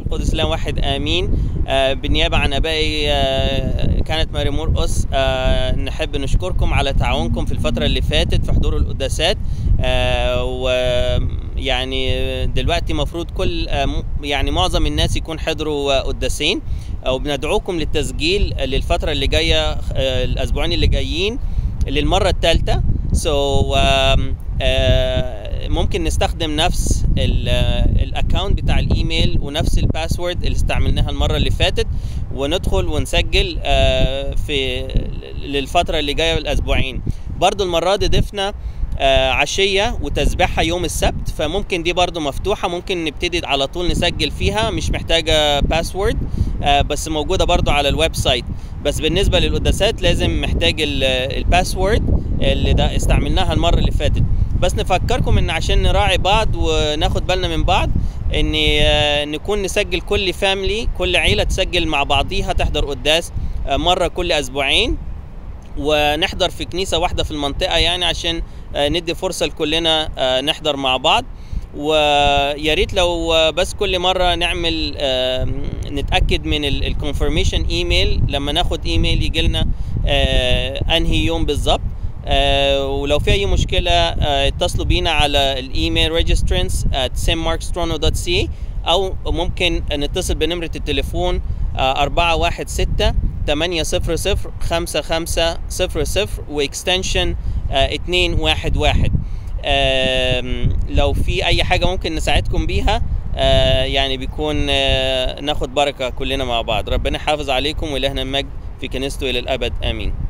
القدس لا واحد آمين. آه، بالنيابة عن أبائي آه، كانت ماري مرقص آه، نحب نشكركم على تعاونكم في الفترة اللي فاتت في حضور القداسات. ويعني دلوقتي مفروض كل آه، يعني معظم الناس يكون حضروا آه، قداسين وبندعوكم للتسجيل للفترة اللي جاية آه، الأسبوعين اللي جايين للمرة الثالثه سو ممكن نستخدم نفس ال account بتاع الإيميل ونفس ال password اللي استعملناها المرة اللي فاتت وندخل ونسجل آه، في للفترة اللي جاية الاسبوعين برضو المرة دي ضفنا آه، عشية وتسبحة يوم السبت فممكن دي برضو مفتوحة ممكن نبتدي على طول نسجل فيها مش محتاجة password بس موجودة برضو على ال website. بس بالنسبة للقداسات لازم محتاج ال- ال password اللي ده استعملناها المرة اللي فاتت. بس نفكركم إن عشان نراعي بعض وناخد بالنا من بعض إن آه، نكون نسجل كل family كل عيلة تسجل مع بعضيها تحضر قداس آه، مرة كل أسبوعين. ونحضر في كنيسة واحدة في المنطقة يعني عشان آه، ندي فرصة لكلنا نحضر مع بعض. ويا ريت لو بس كل مرة نعمل نتأكد من ال confirmation email لما ناخد ايميل يجي لنا أنهي يوم بالظبط. ولو في أي مشكلة آه، اتصلوا بينا على الإيميل registrants at stmarkstrono.ca أو ممكن نتصل بنمرة التليفون آه، 416 800 5500 وإكستنشن 211 آم، لو في أي حاجة ممكن نساعدكم بيها آه، يعني بيكون آه، ناخد بركة كلنا مع بعض. ربنا يحافظ عليكم والهنا المجد في كنيسته إلى الأبد. آمين.